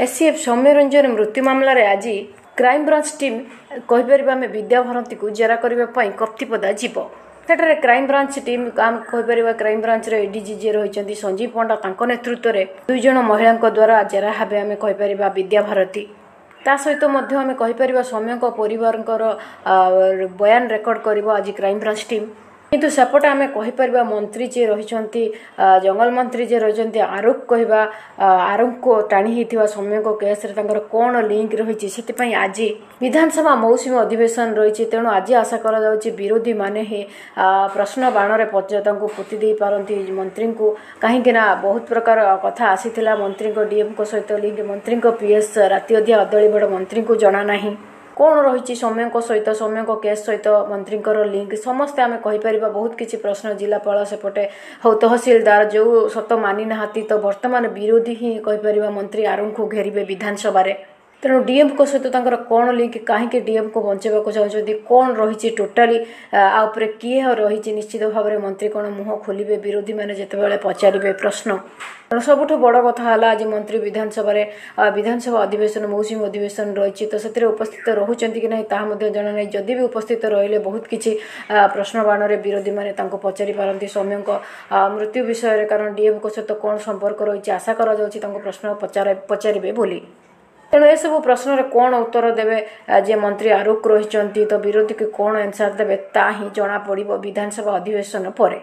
SCF Soumyaranjan ମୃତ୍ୟୁ ମାମଲାରେ ଆଜି କ୍ରାଇମବ୍ରାଞ୍ଚ ଟିମ୍ କହିପାରିବା ଆମେ ବିଦ୍ୟାଭାରତୀକୁ ଜେରା କରିବା ପାଇଁ କପ୍ତିପଦା ଯିବ। ସେଠାରେ କ୍ରାଇମବ୍ରାଞ୍ଚ ଟିମ୍ ଆମେ କହିପାରିବା କ୍ରାଇମବ୍ରାଞ୍ଚର ଏଡିଜି ଯିଏ ରହିଛନ୍ତି ସଞ୍ଜୀବ ପଣ୍ଡା ତାଙ୍କ ନେତୃତ୍ୱରେ ଦୁଇ ଜଣ ମହିଳାଙ୍କ ଦ୍ୱାରା ଜେରା ହେବେ ଆମେ କହିପାରିବା ବିଦ୍ୟାଭାରତୀ ତା ସହିତ ମଧ୍ୟ ଆମେ କହିପାରିବା ସୌମ୍ୟଙ୍କ ପରିବାରଙ୍କର ବୟାନ ରେକର୍ଡ କରିବ ଆଜି କ୍ରାଇମବ୍ରାଞ୍ଚ ଟିମ୍ କିନ୍ତୁ ସେପଟେ ଆମେ କହିପାରିବା ମନ୍ତ୍ରୀ ଯିଏ ରହିଛନ୍ତି ଜଙ୍ଗଲ ମନ୍ତ୍ରୀ ଯିଏ ରହିଛନ୍ତି ଆରୁଖ କହିବା ଆ, ଆରୁଖକୁ ଟାଣି ହେଇଥିବା ସୌମ୍ୟଙ୍କ କେସ୍ରେ ତାଙ୍କର କ'ଣ ଲିଙ୍କ ରହିଛି? ସେଥିପାଇଁ ଆଜି ବିଧାନସଭା ମୌସୁମୀ ଅଧିବେଶନ ରହିଛି। ତେଣୁ ଆଜି ଆଶା କରାଯାଉଛି ବିରୋଧୀମାନେ ହିଁ ପ୍ରଶ୍ନ ବାଣରେ ତାଙ୍କୁ ପୋତି ଦେଇପାରନ୍ତି ମନ୍ତ୍ରୀଙ୍କୁ। କାହିଁକି ନା ବହୁତ ପ୍ରକାର କଥା ଆସିଥିଲା ମନ୍ତ୍ରୀଙ୍କ ଡିଏମ୍ଙ୍କ ସହିତ ଲିଙ୍କ ମନ୍ତ୍ରୀଙ୍କ ପିଏସ୍ ରାତି ଅଧିଆ ଅଦଳି ବଡ଼ ମନ୍ତ୍ରୀଙ୍କୁ ଜଣା ନାହିଁ। କ'ଣ ରହିଛି ସୌମ୍ୟଙ୍କ ସହିତ ସୌମ୍ୟଙ୍କ କେସ୍ ସହିତ ମନ୍ତ୍ରୀଙ୍କର ଲିଙ୍କ ସମସ୍ତେ ଆମେ କହିପାରିବା ବହୁତ କିଛି ପ୍ରଶ୍ନ ଜିଲ୍ଲାପାଳ ସେପଟେ ହଉ ତହସିଲଦାର ଯେଉଁ ସତ ମାନି ନାହାନ୍ତି ତ ବର୍ତ୍ତମାନ ବିରୋଧୀ ହିଁ କହିପାରିବା ମନ୍ତ୍ରୀ ଆରୁଙ୍କୁ ଘେରିବେ ବିଧାନସଭାରେ। ତେଣୁ ଡିଏମ୍ଙ୍କ ସହିତ ତାଙ୍କର କ'ଣ ଲିଙ୍କ କାହିଁକି ଡିଏମ୍କୁ ବଞ୍ଚାଇବାକୁ ଚାହୁଁଛନ୍ତି କ'ଣ ରହିଛି ଟୋଟାଲି ଆ ଉପରେ କିଏ ରହିଛି ନିଶ୍ଚିତ ଭାବରେ ମନ୍ତ୍ରୀ କ'ଣ ମୁହଁ ଖୋଲିବେ ବିରୋଧୀମାନେ ଯେତେବେଳେ ପଚାରିବେ ପ୍ରଶ୍ନ। ତେଣୁ ସବୁଠୁ ବଡ଼ କଥା ହେଲା ଆଜି ମନ୍ତ୍ରୀ ବିଧାନସଭାରେ ବିଧାନସଭା ଅଧିବେଶନ ମୌସୁମୀ ଅଧିବେଶନ ରହିଛି। ତ ସେଥିରେ ଉପସ୍ଥିତ ରହୁଛନ୍ତି କି ନାହିଁ ତାହା ମଧ୍ୟ ଜଣା ନାହିଁ। ଯଦି ବି ଉପସ୍ଥିତ ରହିଲେ ବହୁତ କିଛି ଆ, ପ୍ରଶ୍ନ ବାଣରେ ବିରୋଧୀମାନେ ତାଙ୍କୁ ପଚାରି ପାରନ୍ତି। ସୌମ୍ୟଙ୍କ ମୃତ୍ୟୁ ବିଷୟରେ କାରଣ ଡିଏମ୍ଙ୍କ ସହିତ କ'ଣ ସମ୍ପର୍କ ରହିଛି ଆଶା କରାଯାଉଛି ତାଙ୍କୁ ପ୍ରଶ୍ନ ପଚାର ପଚାରିବେ ବୋଲି। ତେଣୁ ଏସବୁ ପ୍ରଶ୍ନରେ କ'ଣ ଉତ୍ତର ଦେବେ? ଯିଏ ମନ୍ତ୍ରୀ ଆରୁଖ ରହିଛନ୍ତି ତ ବିରୋଧୀକୁ କ'ଣ ଆନ୍ସର ଦେବେ? ତାହା ହିଁ ଜଣାପଡ଼ିବ ବିଧାନସଭା ଅଧିବେଶନ ପରେ।